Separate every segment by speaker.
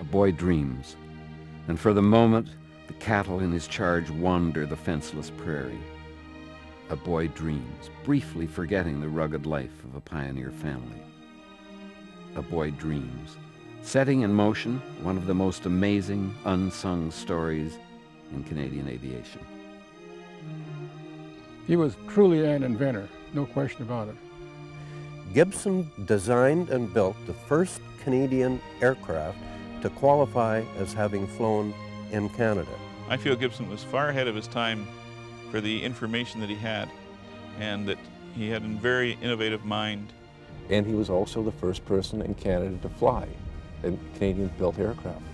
Speaker 1: A boy dreams, and for the moment, the cattle in his charge wander the fenceless prairie. A boy dreams, briefly forgetting the rugged life of a pioneer family. A boy dreams, setting in motion one of the most amazing unsung stories in Canadian aviation.
Speaker 2: He was truly an inventor, no question about it.
Speaker 3: Gibson designed and built the first Canadian aircraft to qualify as having flown in Canada.
Speaker 4: I feel Gibson was far ahead of his time for the information that he had and that he had a very innovative mind.
Speaker 5: And he was also the first person in Canada to fly a Canadian-built aircraft.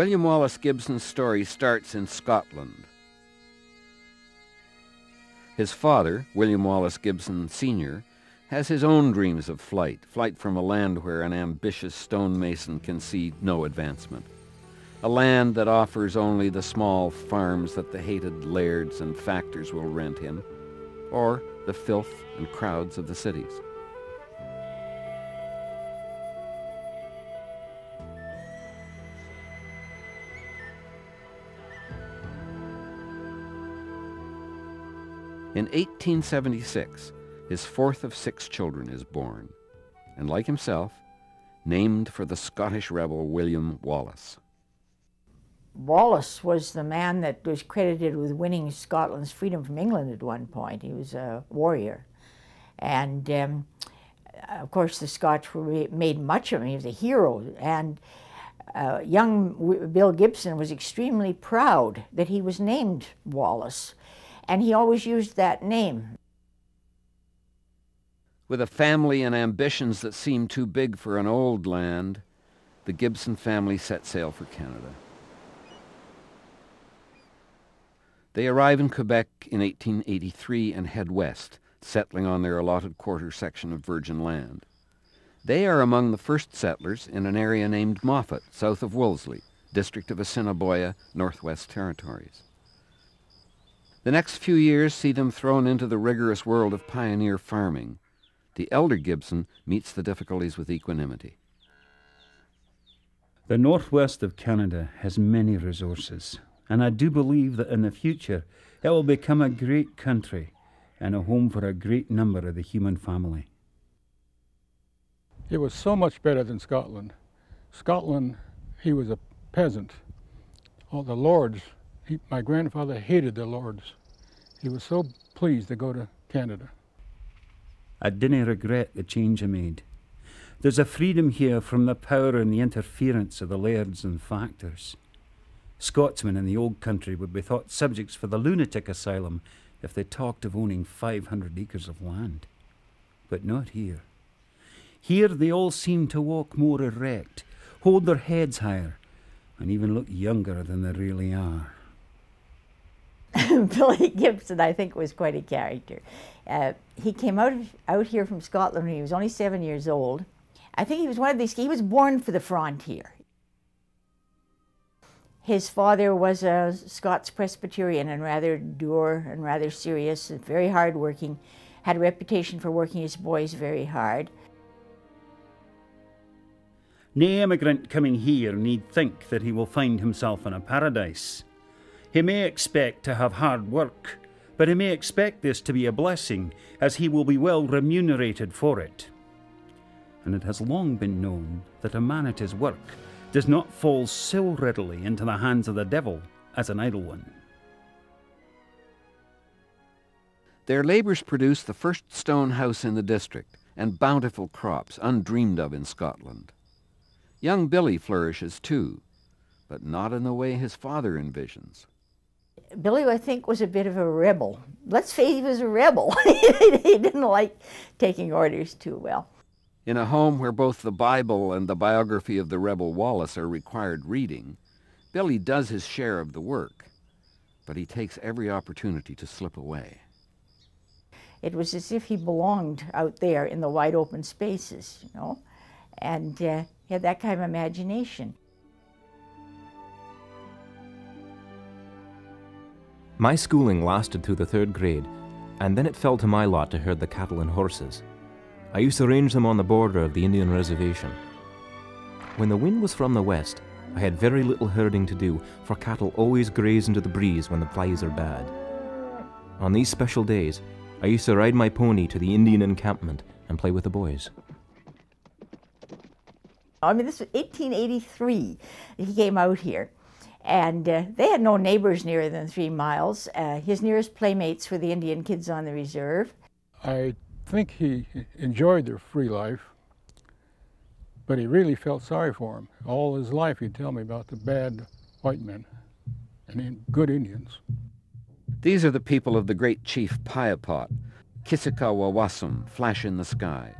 Speaker 1: William Wallace Gibson's story starts in Scotland. His father, William Wallace Gibson Sr., has his own dreams of flight, flight from a land where an ambitious stonemason can see no advancement. A land that offers only the small farms that the hated lairds and factors will rent him, or the filth and crowds of the cities. In 1876, his fourth of six children is born, and like himself, named for the Scottish rebel William Wallace.
Speaker 6: Wallace was the man that was credited with winning Scotland's freedom from England at one point. He was a warrior. And um, of course, the Scotch were made much of him. He was a hero. And uh, young Bill Gibson was extremely proud that he was named Wallace and he always used that name.
Speaker 1: With a family and ambitions that seemed too big for an old land, the Gibson family set sail for Canada. They arrive in Quebec in 1883 and head west, settling on their allotted quarter section of virgin land. They are among the first settlers in an area named Moffat, south of Wolseley, district of Assiniboia, Northwest Territories. The next few years see them thrown into the rigorous world of pioneer farming. The elder Gibson meets the difficulties with equanimity.
Speaker 7: The northwest of Canada has many resources, and I do believe that in the future it will become a great country and a home for a great number of the human family.
Speaker 2: It was so much better than Scotland. Scotland, he was a peasant. All the lords he, my grandfather hated the Lords. He was so pleased to go to Canada.
Speaker 7: I dinna regret the change I made. There's a freedom here from the power and the interference of the lairds and factors. Scotsmen in the old country would be thought subjects for the lunatic asylum if they talked of owning 500 acres of land. But not here. Here they all seem to walk more erect, hold their heads higher, and even look younger than they really are.
Speaker 6: Billy Gibson, I think, was quite a character. Uh, he came out, out here from Scotland when he was only seven years old. I think he was one of these, he was born for the frontier. His father was a Scots Presbyterian and rather dour and rather serious and very hardworking, had a reputation for working his boys very hard.
Speaker 7: No immigrant coming here need think that he will find himself in a paradise. He may expect to have hard work, but he may expect this to be a blessing, as he will be well remunerated for it. And it has long been known that a man at his work does not fall so readily into the hands of the devil as an idle one.
Speaker 1: Their labours produced the first stone house in the district and bountiful crops undreamed of in Scotland. Young Billy flourishes too, but not in the way his father envisions.
Speaker 6: Billy, I think, was a bit of a rebel. Let's face it, he was a rebel. he didn't like taking orders too well.
Speaker 1: In a home where both the Bible and the biography of the rebel Wallace are required reading, Billy does his share of the work, but he takes every opportunity to slip away.
Speaker 6: It was as if he belonged out there in the wide open spaces, you know, and uh, he had that kind of imagination.
Speaker 8: My schooling lasted through the third grade, and then it fell to my lot to herd the cattle and horses. I used to range them on the border of the Indian reservation. When the wind was from the west, I had very little herding to do, for cattle always graze into the breeze when the flies are bad. On these special days, I used to ride my pony to the Indian encampment and play with the boys.
Speaker 6: I mean, this was 1883. He came out here. And uh, they had no neighbors nearer than three miles. Uh, his nearest playmates were the Indian kids on the reserve.
Speaker 2: I think he enjoyed their free life, but he really felt sorry for them. All his life he'd tell me about the bad white men and good Indians.
Speaker 1: These are the people of the great chief Piapot, Kisika Flash in the Sky.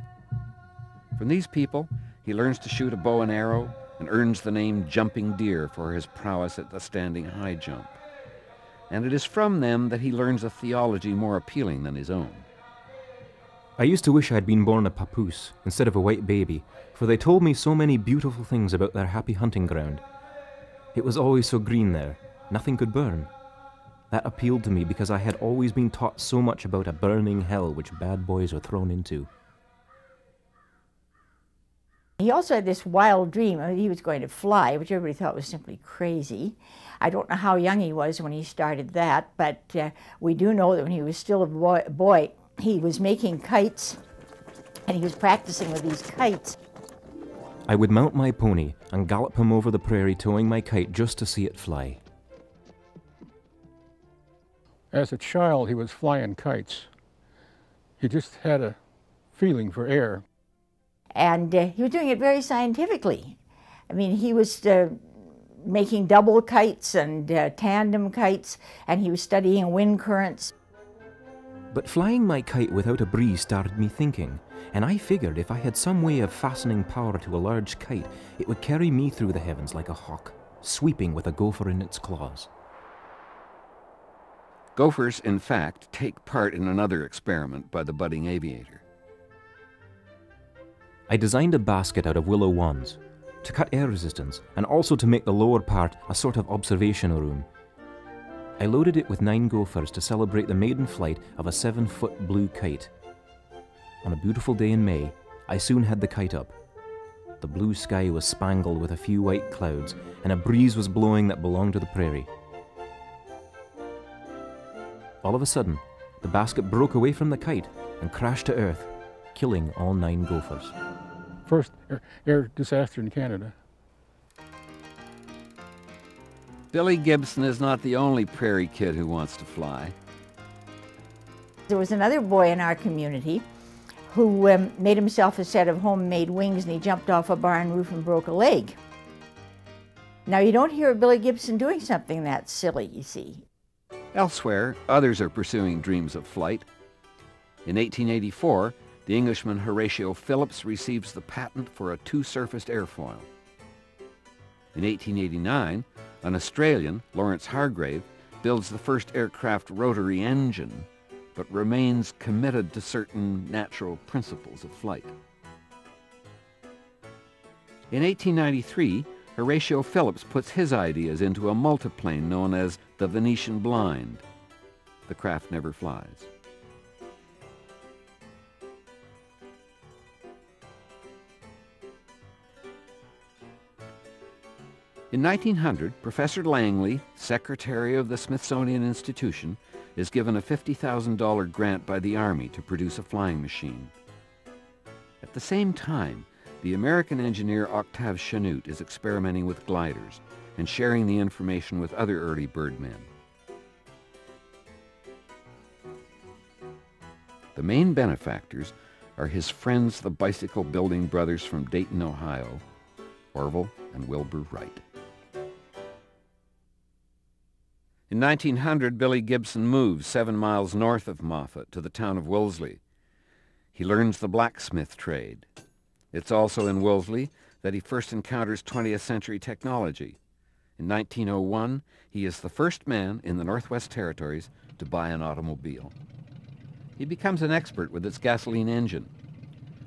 Speaker 1: From these people, he learns to shoot a bow and arrow, and earns the name Jumping Deer for his prowess at the standing high jump. And it is from them that he learns a theology more appealing than his own.
Speaker 8: I used to wish I had been born a papoose instead of a white baby, for they told me so many beautiful things about their happy hunting ground. It was always so green there, nothing could burn. That appealed to me because I had always been taught so much about a burning hell which bad boys are thrown into.
Speaker 6: He also had this wild dream that he was going to fly, which everybody thought was simply crazy. I don't know how young he was when he started that, but uh, we do know that when he was still a boy, boy, he was making kites and he was practicing with these kites.
Speaker 8: I would mount my pony and gallop him over the prairie towing my kite just to see it fly.
Speaker 2: As a child, he was flying kites. He just had a feeling for air.
Speaker 6: And uh, he was doing it very scientifically. I mean, he was uh, making double kites and uh, tandem kites, and he was studying wind currents.
Speaker 8: But flying my kite without a breeze started me thinking, and I figured if I had some way of fastening power to a large kite, it would carry me through the heavens like a hawk, sweeping with a gopher in its claws.
Speaker 1: Gophers, in fact, take part in another experiment by the budding aviator.
Speaker 8: I designed a basket out of willow wands to cut air resistance and also to make the lower part a sort of observation room. I loaded it with nine gophers to celebrate the maiden flight of a seven foot blue kite. On a beautiful day in May, I soon had the kite up. The blue sky was spangled with a few white clouds, and a breeze was blowing that belonged to the prairie. All of a sudden, the basket broke away from the kite and crashed to earth, killing all nine gophers
Speaker 2: first air, air disaster in Canada.
Speaker 1: Billy Gibson is not the only prairie kid who wants to fly.
Speaker 6: There was another boy in our community who um, made himself a set of homemade wings and he jumped off a barn roof and broke a leg. Now you don't hear Billy Gibson doing something that silly, you see.
Speaker 1: Elsewhere, others are pursuing dreams of flight. In 1884, the Englishman Horatio Phillips receives the patent for a two-surfaced airfoil. In 1889, an Australian, Lawrence Hargrave, builds the first aircraft rotary engine, but remains committed to certain natural principles of flight. In 1893, Horatio Phillips puts his ideas into a multiplane known as the Venetian Blind. The craft never flies. In 1900, Professor Langley, secretary of the Smithsonian Institution, is given a $50,000 grant by the Army to produce a flying machine. At the same time, the American engineer Octave Chanute is experimenting with gliders and sharing the information with other early birdmen. The main benefactors are his friends the bicycle building brothers from Dayton, Ohio, Orville and Wilbur Wright. In 1900, Billy Gibson moves seven miles north of Moffat to the town of Wolseley. He learns the blacksmith trade. It's also in Wolseley that he first encounters 20th century technology. In 1901, he is the first man in the Northwest Territories to buy an automobile. He becomes an expert with its gasoline engine.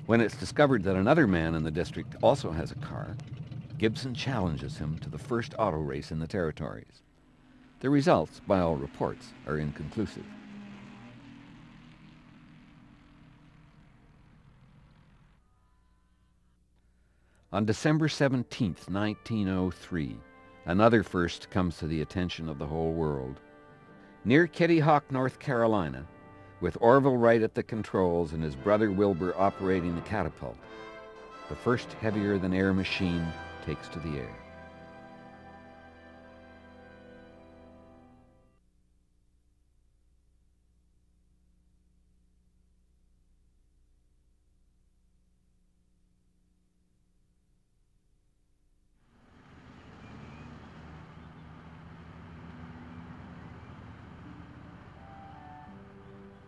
Speaker 1: When it's discovered that another man in the district also has a car, Gibson challenges him to the first auto race in the territories. The results, by all reports, are inconclusive. On December 17, 1903, another first comes to the attention of the whole world. Near Kitty Hawk, North Carolina, with Orville Wright at the controls and his brother Wilbur operating the catapult, the first heavier-than-air machine takes to the air.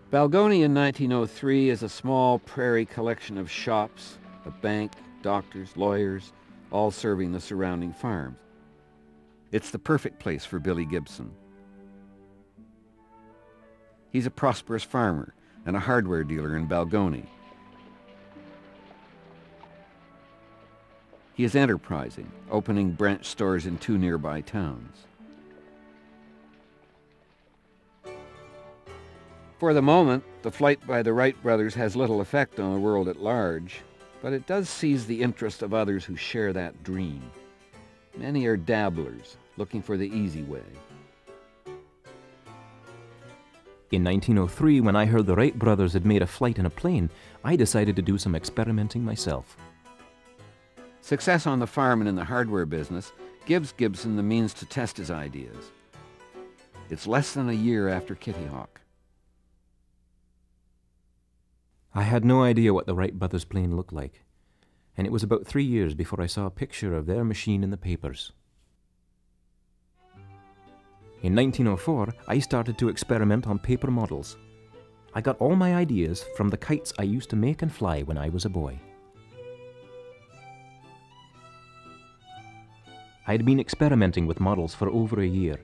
Speaker 1: Balgonie in 1903 is a small prairie collection of shops, a bank, doctors, lawyers, all serving the surrounding farms. It's the perfect place for Billy Gibson. He's a prosperous farmer and a hardware dealer in Balgonie. He is enterprising, opening branch stores in two nearby towns. For the moment, the flight by the Wright brothers has little effect on the world at large, but it does seize the interest of others who share that dream. Many are dabblers, looking for the easy way.
Speaker 8: In 1903, when I heard the Wright brothers had made a flight in a plane, I decided to do some experimenting myself.
Speaker 1: Success on the farm and in the hardware business gives Gibson the means to test his ideas. It's less than a year after Kitty Hawk.
Speaker 8: I had no idea what the Wright brothers' plane looked like, and it was about three years before I saw a picture of their machine in the papers. In 1904, I started to experiment on paper models. I got all my ideas from the kites I used to make and fly when I was a boy. I had been experimenting with models for over a year.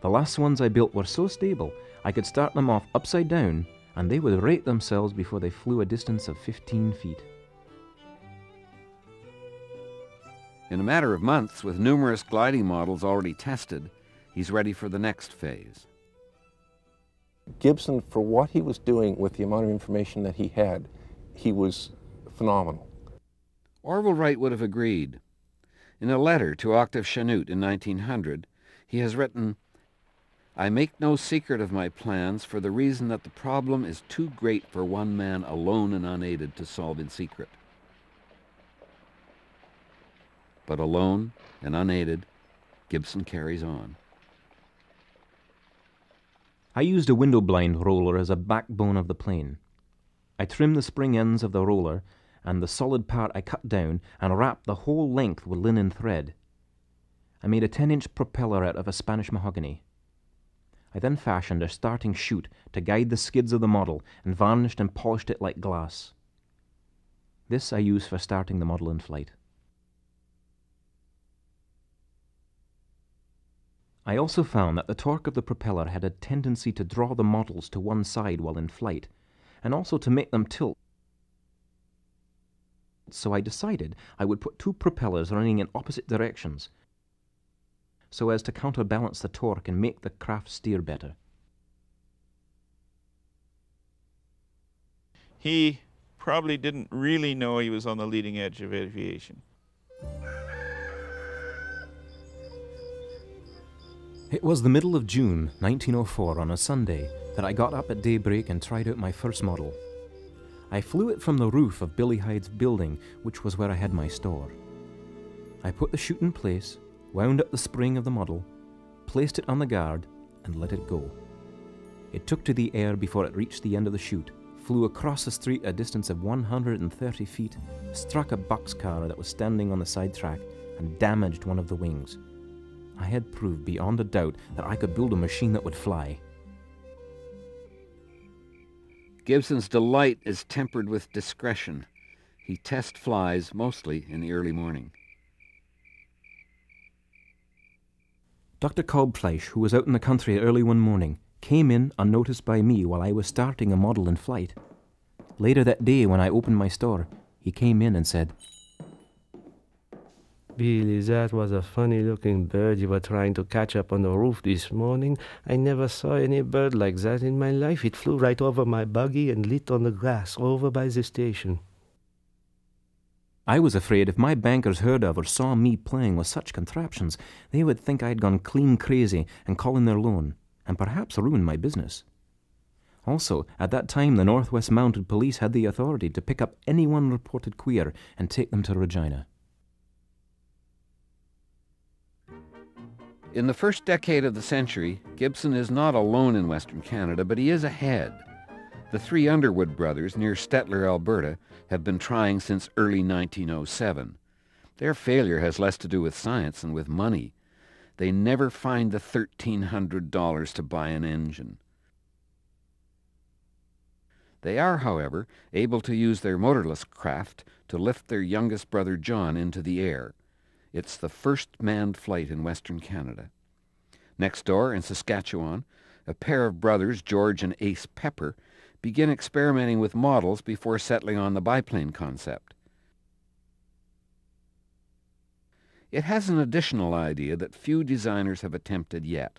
Speaker 8: The last ones I built were so stable I could start them off upside down and they would rate themselves before they flew a distance of 15 feet.
Speaker 1: In a matter of months, with numerous gliding models already tested, he's ready for the next phase.
Speaker 5: Gibson, for what he was doing with the amount of information that he had, he was phenomenal.
Speaker 1: Orville Wright would have agreed. In a letter to Octave Chanute in 1900, he has written, I make no secret of my plans for the reason that the problem is too great for one man alone and unaided to solve in secret. But alone and unaided, Gibson carries on.
Speaker 8: I used a window blind roller as a backbone of the plane. I trimmed the spring ends of the roller, and the solid part I cut down and wrapped the whole length with linen thread. I made a 10 inch propeller out of a Spanish mahogany. I then fashioned a starting chute to guide the skids of the model and varnished and polished it like glass. This I used for starting the model in flight. I also found that the torque of the propeller had a tendency to draw the models to one side while in flight, and also to make them tilt. So I decided I would put two propellers running in opposite directions, so as to counterbalance the torque and make the craft steer better.
Speaker 4: He probably didn't really know he was on the leading edge of aviation.
Speaker 8: It was the middle of June 1904 on a Sunday that I got up at daybreak and tried out my first model. I flew it from the roof of Billy Hyde's building, which was where I had my store. I put the chute in place, wound up the spring of the model, placed it on the guard, and let it go. It took to the air before it reached the end of the chute, flew across the street a distance of 130 feet, struck a boxcar that was standing on the side track, and damaged one of the wings. I had proved beyond a doubt that I could build a machine that would fly.
Speaker 1: Gibson's delight is tempered with discretion. He test flies mostly in the early morning.
Speaker 8: Dr. Kalbfleisch, who was out in the country early one morning, came in unnoticed by me while I was starting a model in flight. Later that day, when I opened my store, he came in and said,
Speaker 9: Billy, that was a funny looking bird you were trying to catch up on the roof this morning. I never saw any bird like that in my life. It flew right over my buggy and lit on the grass over by the station.
Speaker 8: I was afraid if my bankers heard of or saw me playing with such contraptions, they would think I'd gone clean crazy and call in their loan, and perhaps ruin my business. Also, at that time, the Northwest Mounted Police had the authority to pick up anyone reported queer and take them to Regina.
Speaker 1: In the first decade of the century, Gibson is not alone in Western Canada, but he is ahead. The three Underwood brothers near Stettler, Alberta, have been trying since early 1907. Their failure has less to do with science than with money. They never find the $1,300 to buy an engine. They are, however, able to use their motorless craft to lift their youngest brother John into the air. It's the first manned flight in Western Canada. Next door, in Saskatchewan, a pair of brothers, George and Ace Pepper, begin experimenting with models before settling on the biplane concept. It has an additional idea that few designers have attempted yet,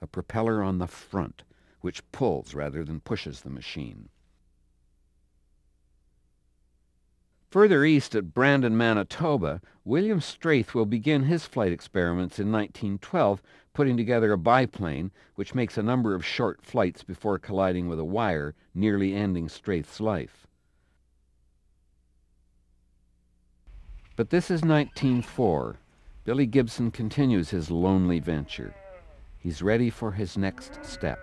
Speaker 1: a propeller on the front, which pulls rather than pushes the machine. Further east at Brandon, Manitoba, William Straith will begin his flight experiments in 1912, putting together a biplane which makes a number of short flights before colliding with a wire, nearly ending Straith's life. But this is 1904. Billy Gibson continues his lonely venture. He's ready for his next step.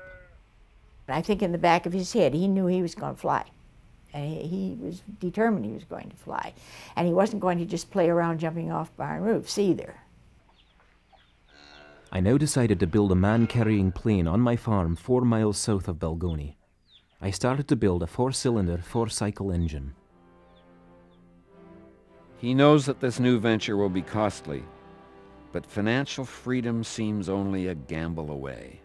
Speaker 6: I think in the back of his head, he knew he was going to fly. And he was determined he was going to fly. And he wasn't going to just play around jumping off barn roofs either.
Speaker 8: I now decided to build a man-carrying plane on my farm four miles south of Balgonie. I started to build a four-cylinder, four-cycle engine.
Speaker 1: He knows that this new venture will be costly, but financial freedom seems only a gamble away.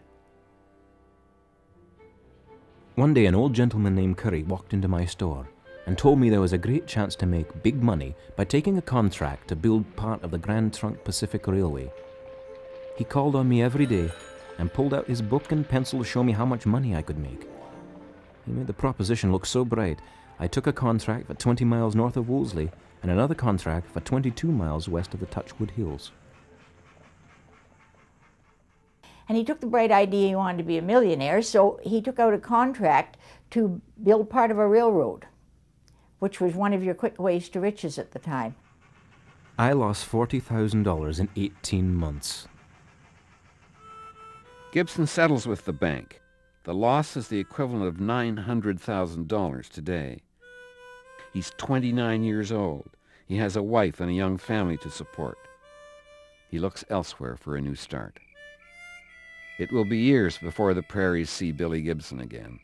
Speaker 8: One day, an old gentleman named Curry walked into my store and told me there was a great chance to make big money by taking a contract to build part of the Grand Trunk Pacific Railway. He called on me every day and pulled out his book and pencil to show me how much money I could make. He made the proposition look so bright, I took a contract for 20 miles north of Wolseley and another contract for 22 miles west of the Touchwood Hills.
Speaker 6: And he took the bright idea he wanted to be a millionaire, so he took out a contract to build part of a railroad, which was one of your quick ways to riches at the time.
Speaker 8: I lost $40,000 in 18 months.
Speaker 1: Gibson settles with the bank. The loss is the equivalent of $900,000 today. He's 29 years old. He has a wife and a young family to support. He looks elsewhere for a new start. It will be years before the prairies see Billy Gibson again.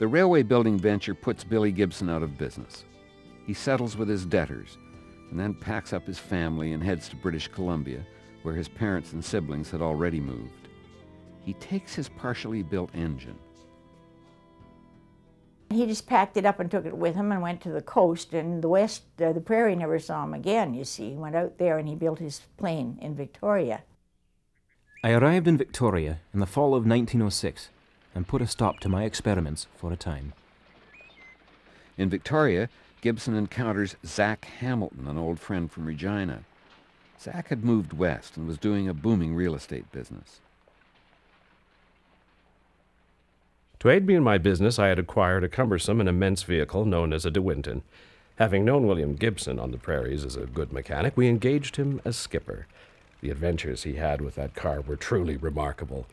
Speaker 1: The railway building venture puts Billy Gibson out of business. He settles with his debtors and then packs up his family and heads to British Columbia, where his parents and siblings had already moved. He takes his partially built engine.
Speaker 6: He just packed it up and took it with him and went to the coast. And the west, uh, the prairie never saw him again, you see. He went out there and he built his plane in Victoria.
Speaker 8: I arrived in Victoria in the fall of 1906 and put a stop to my experiments for a time.
Speaker 1: In Victoria, Gibson encounters Zach Hamilton, an old friend from Regina. Zach had moved west and was doing a booming real estate business.
Speaker 10: To aid me in my business, I had acquired a cumbersome and immense vehicle known as a De Winton. Having known William Gibson on the prairies as a good mechanic, we engaged him as skipper. The adventures he had with that car were truly remarkable.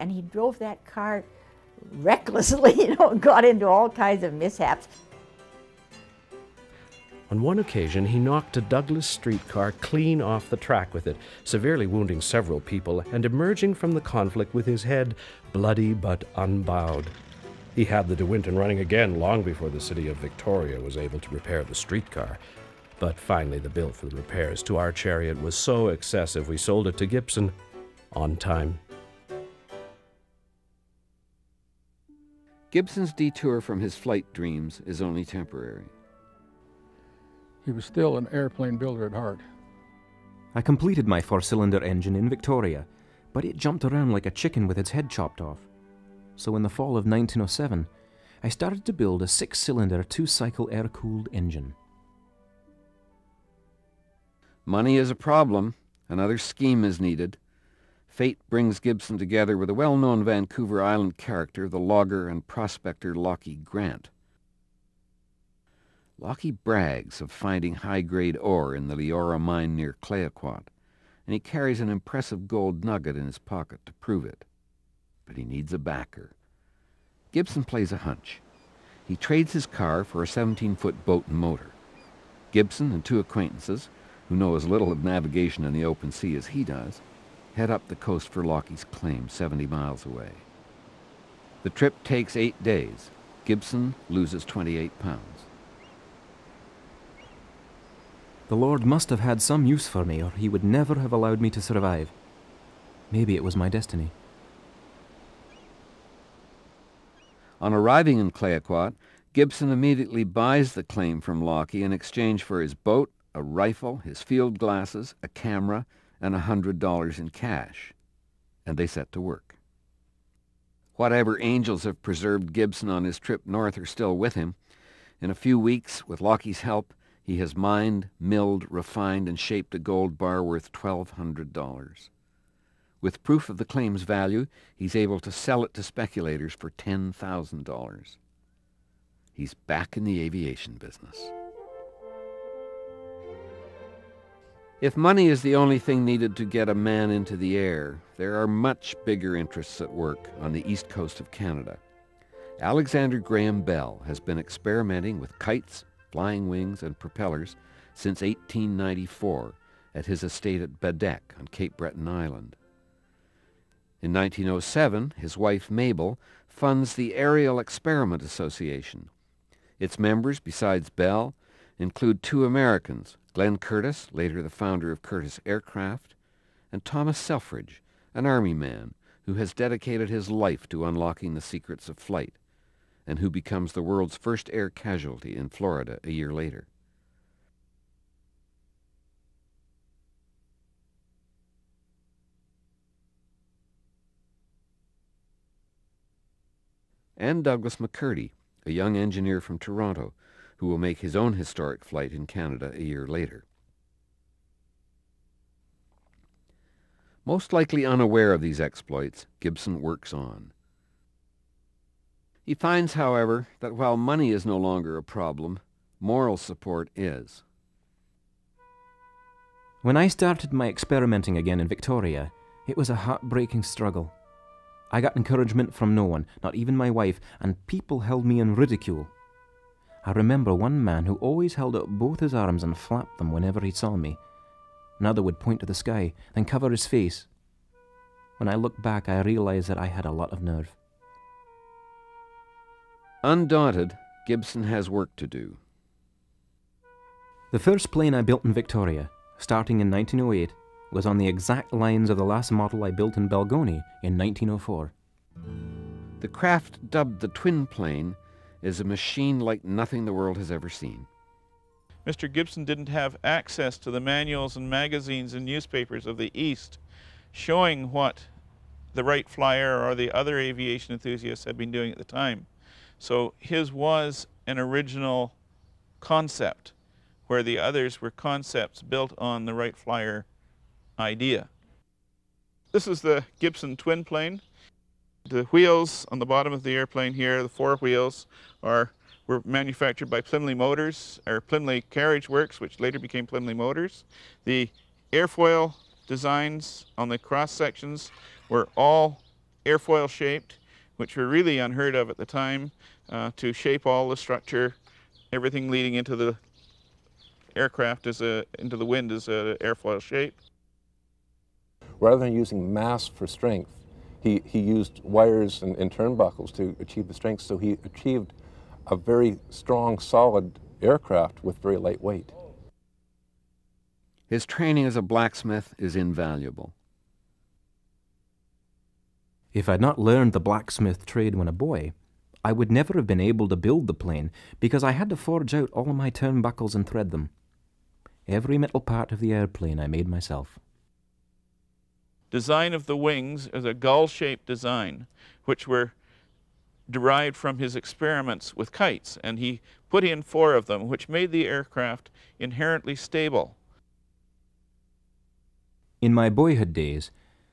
Speaker 6: And he drove that car recklessly, you know, got into all kinds of mishaps.
Speaker 10: On one occasion, he knocked a Douglas streetcar clean off the track with it, severely wounding several people and emerging from the conflict with his head bloody but unbowed. He had the De Winton running again long before the city of Victoria was able to repair the streetcar. But finally, the bill for the repairs to our chariot was so excessive we sold it to Gibson on time.
Speaker 1: Gibson's detour from his flight dreams is only temporary.
Speaker 2: He was still an airplane builder at heart.
Speaker 8: I completed my four cylinder engine in Victoria, but it jumped around like a chicken with its head chopped off. So in the fall of 1907, I started to build a six cylinder, two cycle air cooled engine.
Speaker 1: Money is a problem. Another scheme is needed. Fate brings Gibson together with a well-known Vancouver Island character, the logger and prospector Lockie Grant. Lockie brags of finding high-grade ore in the Leora mine near Clayoquot, and he carries an impressive gold nugget in his pocket to prove it. But he needs a backer. Gibson plays a hunch. He trades his car for a 17-foot boat and motor. Gibson and two acquaintances, who know as little of navigation in the open sea as he does, head up the coast for Lockie's claim 70 miles away. The trip takes eight days. Gibson loses 28 pounds.
Speaker 8: The Lord must have had some use for me, or he would never have allowed me to survive. Maybe it was my destiny.
Speaker 1: On arriving in Clayoquot, Gibson immediately buys the claim from Lockie in exchange for his boat, a rifle, his field glasses, a camera, and a hundred dollars in cash. And they set to work. Whatever angels have preserved Gibson on his trip north are still with him. In a few weeks, with Lockie's help, he has mined, milled, refined, and shaped a gold bar worth $1,200. With proof of the claim's value, he's able to sell it to speculators for $10,000. He's back in the aviation business. If money is the only thing needed to get a man into the air, there are much bigger interests at work on the east coast of Canada. Alexander Graham Bell has been experimenting with kites, flying wings, and propellers since 1894 at his estate at Baddeck on Cape Breton Island. In 1907, his wife Mabel funds the Aerial Experiment Association. Its members, besides Bell, include two Americans, Glenn Curtiss, later the founder of Curtiss Aircraft, and Thomas Selfridge, an Army man who has dedicated his life to unlocking the secrets of flight, and who becomes the world's first air casualty in Florida a year later. And Douglas McCurdy, a young engineer from Toronto, who will make his own historic flight in Canada a year later. Most likely unaware of these exploits, Gibson works on. He finds, however, that while money is no longer a problem, moral support is.
Speaker 8: When I started my experimenting again in Victoria, it was a heartbreaking struggle. I got encouragement from no one, not even my wife, and people held me in ridicule. I remember one man who always held up both his arms and flapped them whenever he saw me. Another would point to the sky, then cover his face. When I look back, I realize that I had a lot of nerve.
Speaker 1: Undaunted, Gibson has work to do.
Speaker 8: The first plane I built in Victoria, starting in 1908, was on the exact lines of the last model I built in Balgonie in 1904.
Speaker 1: The craft dubbed the twin plane is a machine like nothing the world has ever seen.
Speaker 4: Mr. Gibson didn't have access to the manuals and magazines and newspapers of the East showing what the Wright Flyer or the other aviation enthusiasts had been doing at the time. So his was an original concept, where the others were concepts built on the Wright Flyer idea. This is the Gibson twin plane. The wheels on the bottom of the airplane here, the four wheels, are were manufactured by Plimley Motors, or Plimley Carriage Works, which later became Plimley Motors. The airfoil designs on the cross sections were all airfoil shaped, which were really unheard of at the time, uh, to shape all the structure, everything leading into the aircraft as a, into the wind as an airfoil shape.
Speaker 5: Rather than using mass for strength, he, he used wires and, and turnbuckles to achieve the strength, so he achieved a very strong, solid aircraft with very light weight.
Speaker 1: His training as a blacksmith is invaluable.
Speaker 8: If I'd not learned the blacksmith trade when a boy, I would never have been able to build the plane because I had to forge out all my turnbuckles and thread them. Every metal part of the airplane I made myself.
Speaker 4: Design of the wings is a gull-shaped design, which were derived from his experiments with kites, and he put in four of them, which made the aircraft inherently stable.
Speaker 8: In my boyhood days,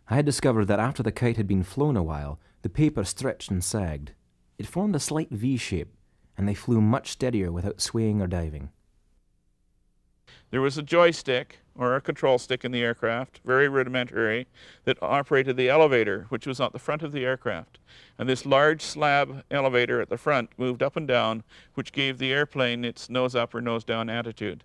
Speaker 8: I had discovered that after the kite had been flown a while, the paper stretched and sagged. It formed a slight V shape, and they flew much steadier without swaying or diving.
Speaker 4: There was a joystick or a control stick in the aircraft, very rudimentary, that operated the elevator, which was at the front of the aircraft. And this large slab elevator at the front moved up and down, which gave the airplane its nose up or nose down attitude.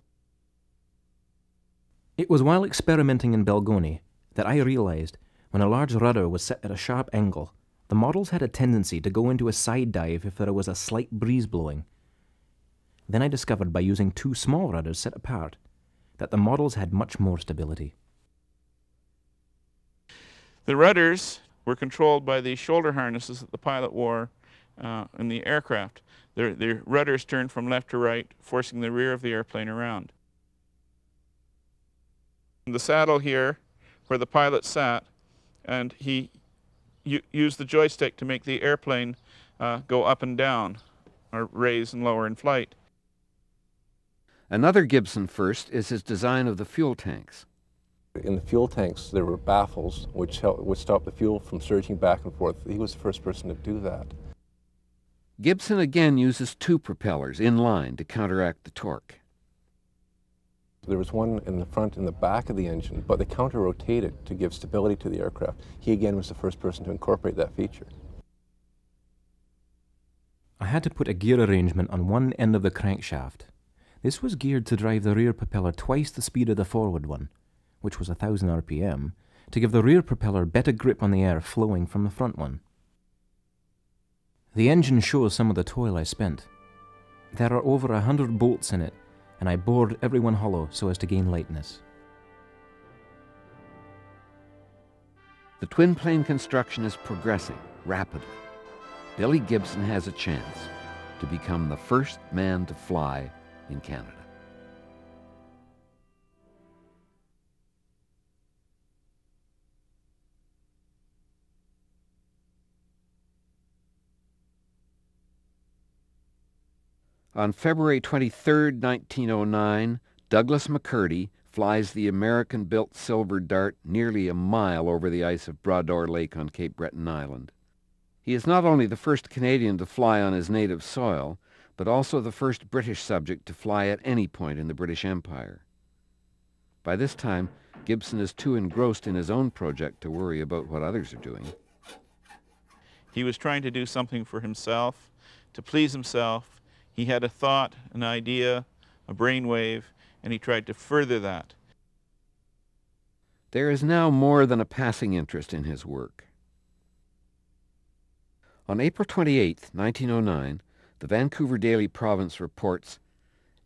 Speaker 8: It was while experimenting in Balgonie that I realized when a large rudder was set at a sharp angle, the models had a tendency to go into a side dive if there was a slight breeze blowing. Then I discovered by using two small rudders set apart that the models had much more stability.
Speaker 4: The rudders were controlled by the shoulder harnesses that the pilot wore uh, in the aircraft. The, the rudders turned from left to right, forcing the rear of the airplane around. The saddle here, where the pilot sat, and he used the joystick to make the airplane uh, go up and down, or raise and lower in flight.
Speaker 1: Another Gibson first is his design of the fuel tanks.
Speaker 5: In the fuel tanks, there were baffles which, helped, which stopped the fuel from surging back and forth. He was the first person to do that.
Speaker 1: Gibson again uses two propellers in line to counteract the torque.
Speaker 5: There was one in the front and the back of the engine, but they counter-rotated to give stability to the aircraft. He again was the first person to incorporate that feature.
Speaker 8: I had to put a gear arrangement on one end of the crankshaft this was geared to drive the rear propeller twice the speed of the forward one, which was 1000 RPM, to give the rear propeller better grip on the air flowing from the front one. The engine shows some of the toil I spent. There are over a hundred bolts in it, and I bored every one hollow so as to gain lightness.
Speaker 1: The twin plane construction is progressing rapidly. Billy Gibson has a chance to become the first man to fly in Canada. On February 23, 1909, Douglas McCurdy flies the American-built Silver Dart nearly a mile over the ice of Bras-d'Or Lake on Cape Breton Island. He is not only the first Canadian to fly on his native soil, but also the first British subject to fly at any point in the British Empire. By this time, Gibson is too engrossed in his own project to worry about what others are doing.
Speaker 4: He was trying to do something for himself, to please himself. He had a thought, an idea, a brainwave, and he tried to further that.
Speaker 1: There is now more than a passing interest in his work. On April 28, 1909, the Vancouver Daily Province reports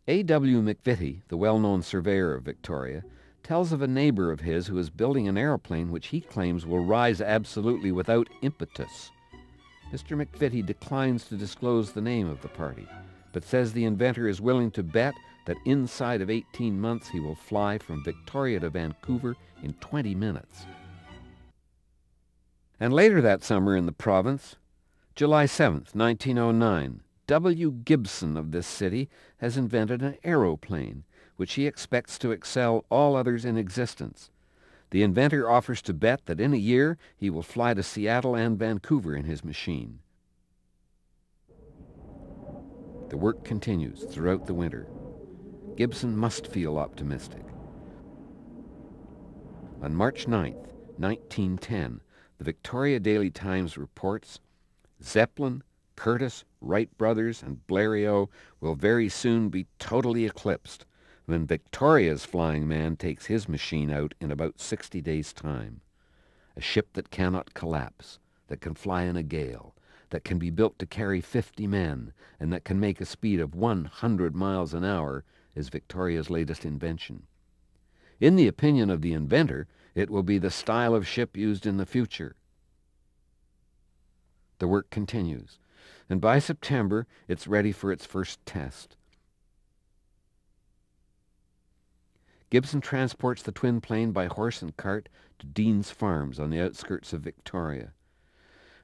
Speaker 1: A.W. McVitie, the well-known surveyor of Victoria, tells of a neighbor of his who is building an aeroplane which he claims will rise absolutely without impetus. Mr. McVitie declines to disclose the name of the party, but says the inventor is willing to bet that inside of 18 months he will fly from Victoria to Vancouver in 20 minutes. And later that summer in the province, July 7, 1909, W. Gibson of this city has invented an aeroplane, which he expects to excel all others in existence. The inventor offers to bet that in a year he will fly to Seattle and Vancouver in his machine. The work continues throughout the winter. Gibson must feel optimistic. On March 9, 1910, the Victoria Daily Times reports Zeppelin, Curtiss, Wright brothers, and Bleriot will very soon be totally eclipsed when Victoria's flying man takes his machine out in about 60 days' time. A ship that cannot collapse, that can fly in a gale, that can be built to carry 50 men, and that can make a speed of 100 miles an hour is Victoria's latest invention. In the opinion of the inventor, it will be the style of ship used in the future. The work continues, and by September it's ready for its first test. Gibson transports the twin plane by horse and cart to Dean's Farms on the outskirts of Victoria.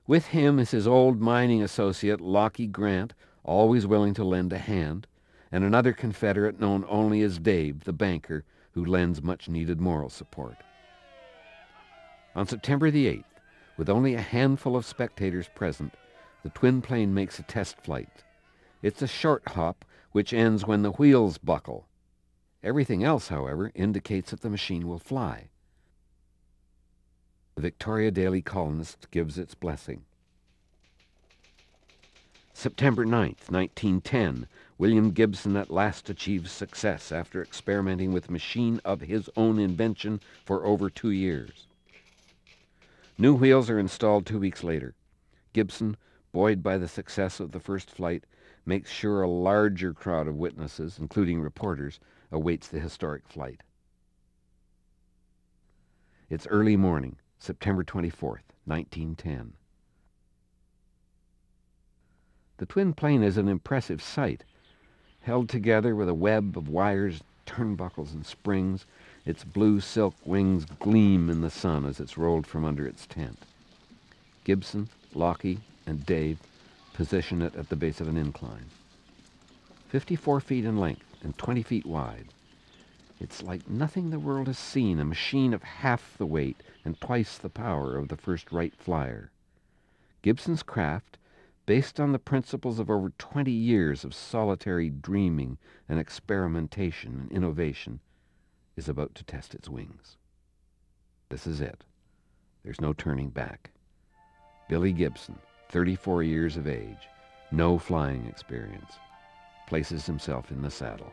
Speaker 1: With him is his old mining associate, Lockie Grant, always willing to lend a hand, and another Confederate known only as Dave, the banker, who lends much needed moral support. On September the 8th, with only a handful of spectators present, the twin plane makes a test flight. It's a short hop which ends when the wheels buckle. Everything else, however, indicates that the machine will fly. The Victoria Daily Colonist gives its blessing. September 9th, 1910, William Gibson at last achieves success after experimenting with machine of his own invention for over two years. New wheels are installed two weeks later. Gibson, buoyed by the success of the first flight, makes sure a larger crowd of witnesses, including reporters, awaits the historic flight. It's early morning. September 24th, 1910. The twin plane is an impressive sight. Held together with a web of wires, turnbuckles, and springs, its blue silk wings gleam in the sun as it's rolled from under its tent. Gibson, Lockie, and Dave position it at the base of an incline. 54 feet in length and 20 feet wide. It's like nothing the world has seen, a machine of half the weight and twice the power of the first Wright flyer. Gibson's craft, based on the principles of over 20 years of solitary dreaming and experimentation and innovation, is about to test its wings. This is it. There's no turning back. Billy Gibson, 34 years of age, no flying experience, places himself in the saddle.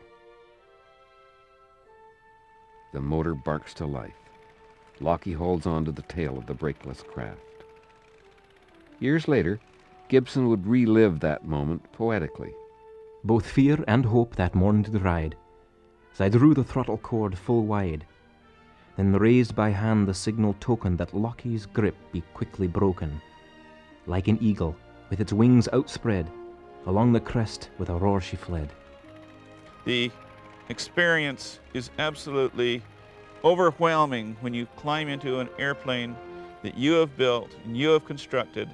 Speaker 1: The motor barks to life. Lockie holds on to the tail of the brakeless craft. Years later, Gibson would relive that moment poetically.
Speaker 8: Both fear and hope that morn did ride, as I drew the throttle cord full wide. Then raised by hand the signal token that Lockie's grip be quickly broken. Like an eagle, with its wings outspread, along the crest with a roar she fled.
Speaker 4: The experience is absolutely overwhelming when you climb into an airplane that you have built and you have constructed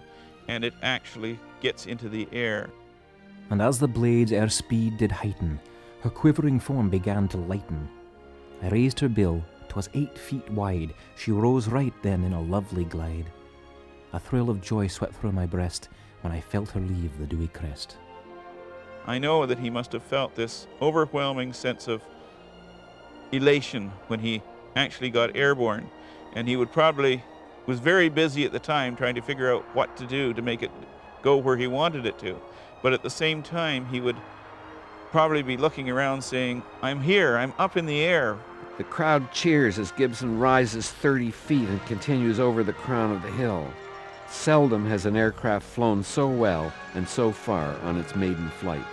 Speaker 4: and it actually gets into the air.
Speaker 8: And as the blade's air speed did heighten, her quivering form began to lighten. I raised her bill, 'twas eight feet wide, she rose right then in a lovely glide. A thrill of joy swept through my breast when I felt her leave the dewy crest.
Speaker 4: I know that he must have felt this overwhelming sense of elation when he actually got airborne. And he would probably was very busy at the time trying to figure out what to do to make it go where he wanted it to. But at the same time, he would probably be looking around saying, I'm here, I'm up in the air.
Speaker 1: The crowd cheers as Gibson rises 30 feet and continues over the crown of the hill. Seldom has an aircraft flown so well and so far on its maiden flight.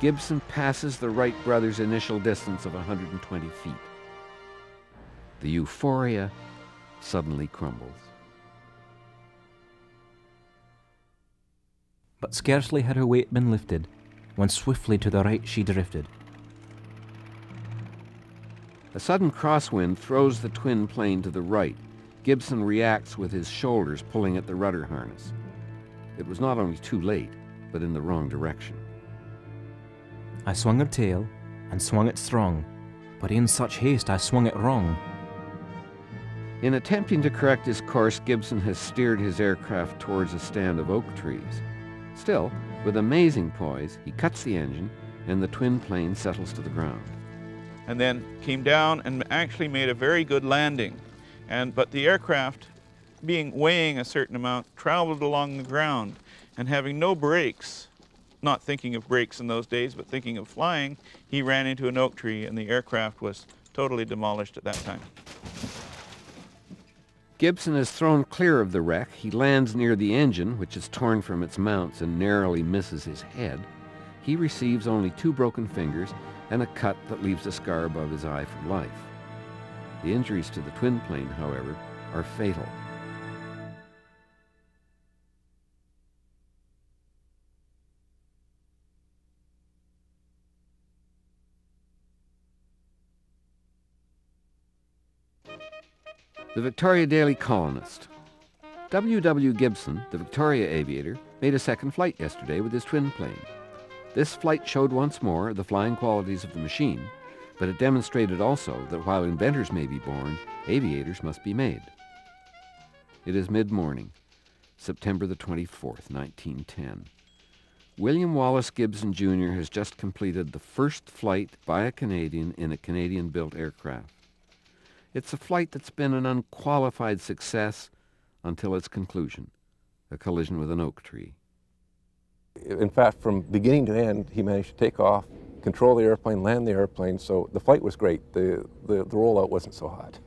Speaker 1: Gibson passes the Wright brothers' initial distance of 120 feet. The euphoria suddenly crumbles.
Speaker 8: But scarcely had her weight been lifted, when swiftly to the right she drifted.
Speaker 1: A sudden crosswind throws the twin plane to the right. Gibson reacts with his shoulders pulling at the rudder harness. It was not only too late, but in the wrong direction.
Speaker 8: I swung her tail, and swung it strong, but in such haste I swung it wrong.
Speaker 1: In attempting to correct his course, Gibson has steered his aircraft towards a stand of oak trees. Still, with amazing poise, he cuts the engine and the twin plane settles to the ground.
Speaker 4: And then came down and actually made a very good landing. And, but the aircraft, being weighing a certain amount, traveled along the ground and having no brakes, not thinking of brakes in those days, but thinking of flying, he ran into an oak tree and the aircraft was totally demolished at that time.
Speaker 1: Gibson is thrown clear of the wreck. He lands near the engine, which is torn from its mounts and narrowly misses his head. He receives only two broken fingers and a cut that leaves a scar above his eye for life. The injuries to the twin plane, however, are fatal. The Victoria Daily Colonist. W. W. Gibson, the Victoria aviator, made a second flight yesterday with his twin plane. This flight showed once more the flying qualities of the machine, but it demonstrated also that while inventors may be born, aviators must be made. It is mid-morning, September the 24th, 1910. William Wallace Gibson Jr. has just completed the first flight by a Canadian in a Canadian-built aircraft. It's a flight that's been an unqualified success until its conclusion, a collision with an oak tree.
Speaker 5: In fact, from beginning to end, he managed to take off, control the airplane, land the airplane, so the flight was great. The, the, the rollout wasn't so hot.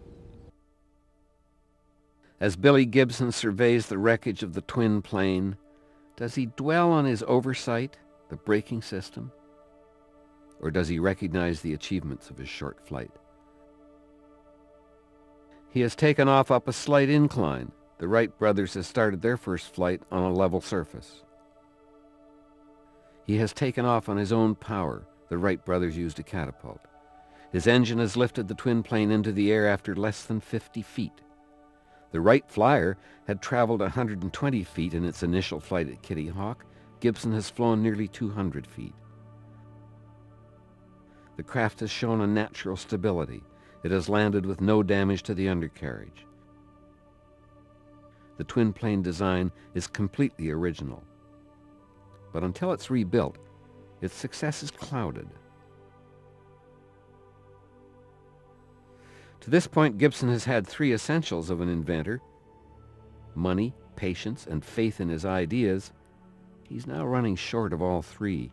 Speaker 1: As Billy Gibson surveys the wreckage of the twin plane, does he dwell on his oversight, the braking system? Or does he recognize the achievements of his short flight? He has taken off up a slight incline. The Wright brothers have started their first flight on a level surface. He has taken off on his own power. The Wright brothers used a catapult. His engine has lifted the twin plane into the air after less than 50 feet. The Wright Flyer had traveled 120 feet in its initial flight at Kitty Hawk. Gibson has flown nearly 200 feet. The craft has shown a natural stability. It has landed with no damage to the undercarriage. The twin plane design is completely original. But until it's rebuilt, its success is clouded. To this point, Gibson has had three essentials of an inventor money, patience, and faith in his ideas. He's now running short of all three.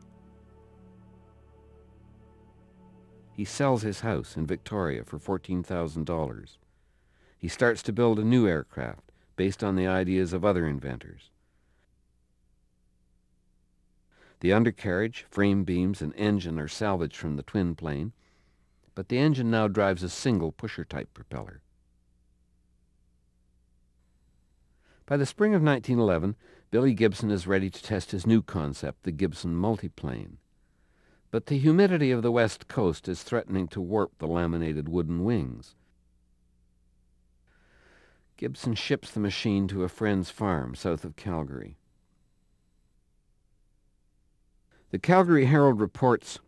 Speaker 1: He sells his house in Victoria for $14,000. He starts to build a new aircraft based on the ideas of other inventors. The undercarriage, frame beams, and engine are salvaged from the twin plane, but the engine now drives a single pusher-type propeller. By the spring of 1911, Billy Gibson is ready to test his new concept, the Gibson multiplane. But the humidity of the west coast is threatening to warp the laminated wooden wings. Gibson ships the machine to a friend's farm south of Calgary. The Calgary Herald reports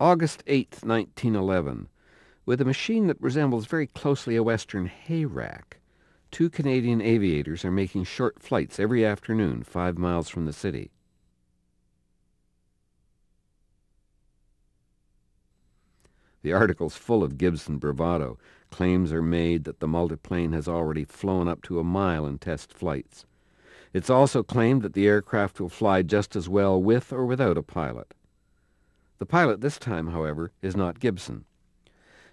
Speaker 1: August 8, 1911, with a machine that resembles very closely a Western hay rack. Two Canadian aviators are making short flights every afternoon five miles from the city. The article's full of Gibson bravado. Claims are made that the multiplane has already flown up to a mile in test flights. It's also claimed that the aircraft will fly just as well with or without a pilot. The pilot this time, however, is not Gibson.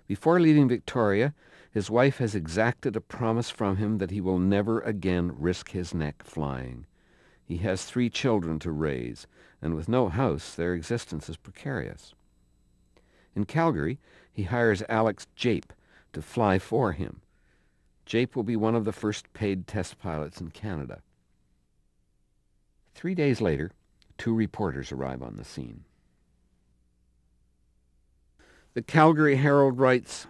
Speaker 1: Before leaving Victoria, his wife has exacted a promise from him that he will never again risk his neck flying. He has three children to raise, and with no house, their existence is precarious. In Calgary, he hires Alex Jape to fly for him. Jape will be one of the first paid test pilots in Canada. Three days later, two reporters arrive on the scene. The Calgary Herald writes,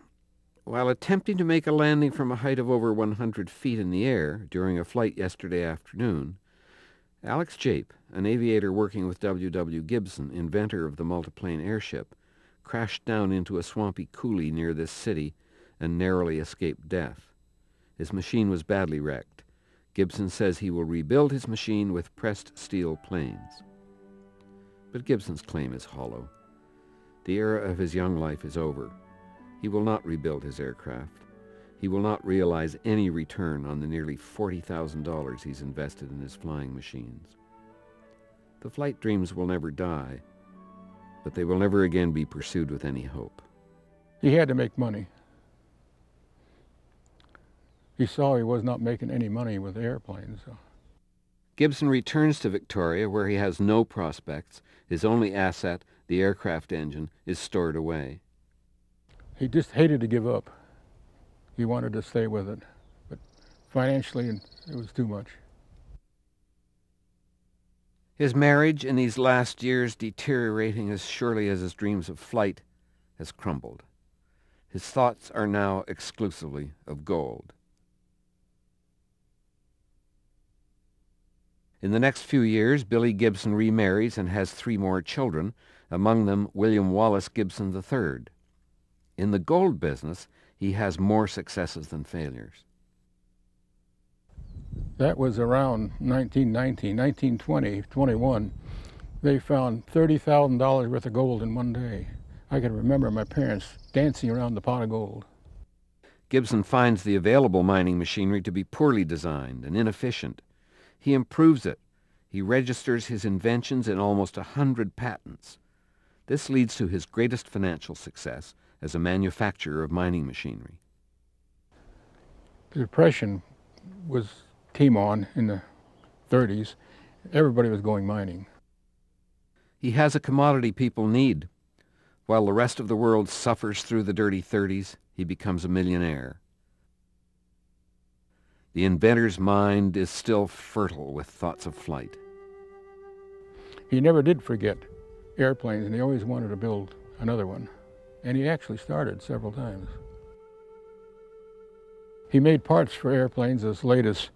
Speaker 1: While attempting to make a landing from a height of over 100 feet in the air during a flight yesterday afternoon, Alex Jape, an aviator working with W. W. Gibson, inventor of the multiplane airship, crashed down into a swampy coulee near this city and narrowly escaped death. His machine was badly wrecked. Gibson says he will rebuild his machine with pressed steel planes. But Gibson's claim is hollow. The era of his young life is over. He will not rebuild his aircraft. He will not realize any return on the nearly $40,000 he's invested in his flying machines. The flight dreams will never die, but they will never again be pursued with any hope.
Speaker 2: He had to make money. He saw he was not making any money with airplanes. So.
Speaker 1: Gibson returns to Victoria where he has no prospects. His only asset, the aircraft engine, is stored away.
Speaker 2: He just hated to give up. He wanted to stay with it, but financially it was too much.
Speaker 1: His marriage in these last years, deteriorating as surely as his dreams of flight, has crumbled. His thoughts are now exclusively of gold. In the next few years, Billy Gibson remarries and has three more children, among them William Wallace Gibson III. In the gold business, he has more successes than failures.
Speaker 2: That was around 1919, 1920, 21. They found $30,000 worth of gold in one day. I can remember my parents dancing around the pot of gold.
Speaker 1: Gibson finds the available mining machinery to be poorly designed and inefficient. He improves it. He registers his inventions in almost a hundred patents. This leads to his greatest financial success as a manufacturer of mining machinery.
Speaker 2: The Depression was came on in the 30s. Everybody was going mining.
Speaker 1: He has a commodity people need. While the rest of the world suffers through the dirty 30s, he becomes a millionaire. The inventor's mind is still fertile with thoughts of flight.
Speaker 2: He never did forget airplanes, and he always wanted to build another one. And he actually started several times. He made parts for airplanes as late as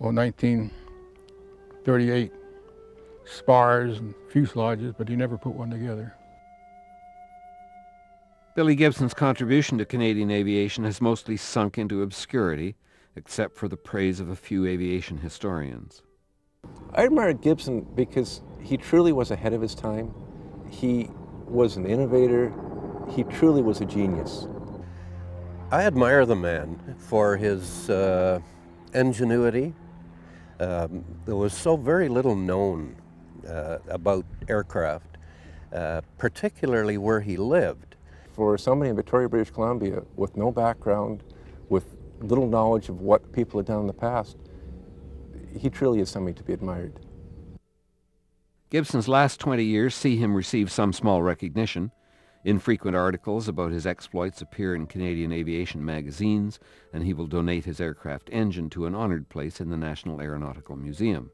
Speaker 2: oh, 1938, spars and fuselages, but he never put one together.
Speaker 1: Billy Gibson's contribution to Canadian aviation has mostly sunk into obscurity, except for the praise of a few aviation historians.
Speaker 5: I admire Gibson because he truly was ahead of his time. He was an innovator. He truly was a genius.
Speaker 3: I admire the man for his uh, ingenuity. Um, there was so very little known uh, about aircraft, uh, particularly where he lived.
Speaker 5: For somebody in Victoria, British Columbia, with no background, with little knowledge of what people had done in the past, he truly is somebody to be admired.
Speaker 1: Gibson's last 20 years see him receive some small recognition. Infrequent articles about his exploits appear in Canadian aviation magazines, and he will donate his aircraft engine to an honored place in the National Aeronautical Museum.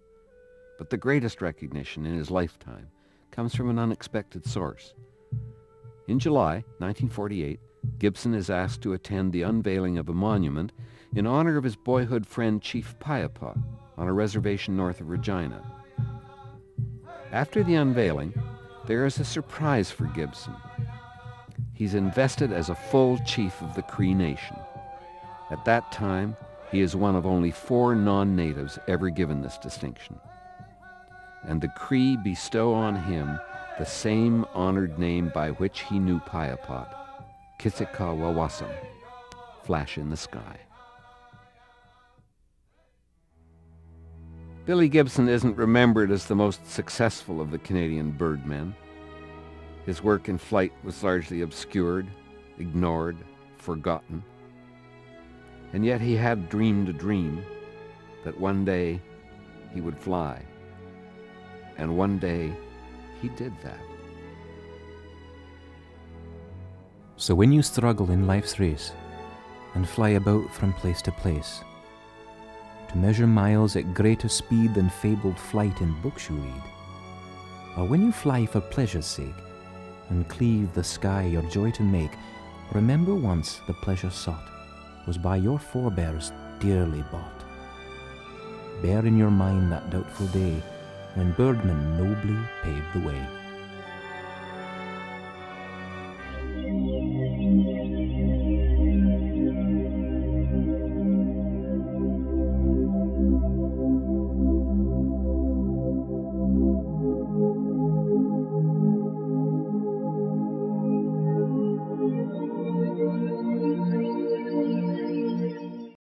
Speaker 1: But the greatest recognition in his lifetime comes from an unexpected source. In July 1948, Gibson is asked to attend the unveiling of a monument in honor of his boyhood friend Chief Piapot on a reservation north of Regina. After the unveiling, there is a surprise for Gibson. He's invested as a full chief of the Cree Nation. At that time, he is one of only four non-natives ever given this distinction. And the Cree bestow on him the same honored name by which he knew Piapot, Kitsikawawassam, flash in the sky. Billy Gibson isn't remembered as the most successful of the Canadian birdmen. His work in flight was largely obscured, ignored, forgotten. And yet he had dreamed a dream that one day he would fly. And one day he did that.
Speaker 8: So when you struggle in life's race and fly about from place to place, to measure miles at greater speed than fabled flight in books you read, or when you fly for pleasure's sake, and cleave the sky your joy to make, remember once the pleasure sought was by your forebears dearly bought. Bear in your mind that doubtful day when birdmen nobly paved the way.